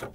you